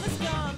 all is gone.